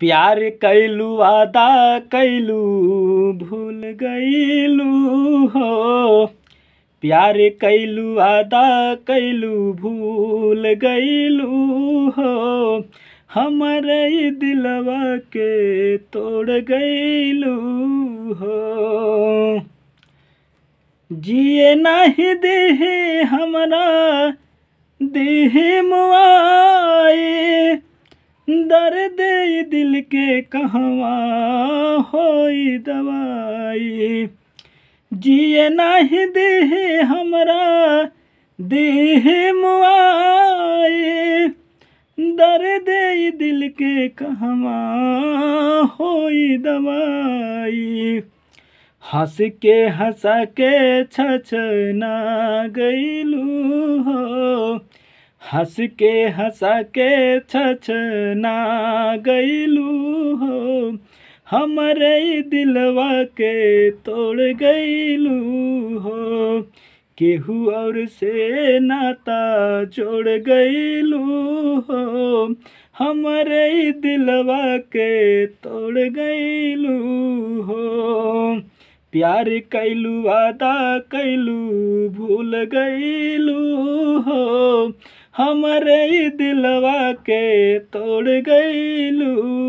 प्यार कैलू, वादा कैलू, भूल गईलू, हो। प्यार कैलू, वादा कैलू, भूल गईलू, हो। हमारे दिलवा के तोड़ गईलू, हो। जिए नाही देहे हमरा, देहे मुआए। दर्द दिल के कहवा होई दवाई। जिए नाही देहे हमरा, देहे मुआए। दर्द दिल के कहवा होई दवाई। हंस के, हंसा के छछना गईलू हो। हंस के हंसा के छछना गईलू हो। हमारे दिलवा के तोड़ गईलू हो। केहू और से नाता जोड़ गईलू हो। हमारे दिलवा के तोड़ गईलू हो। प्यार कैलू, वादा कैलू, भूल गईलू हमरे दिलवा के तोड़ गईलू हो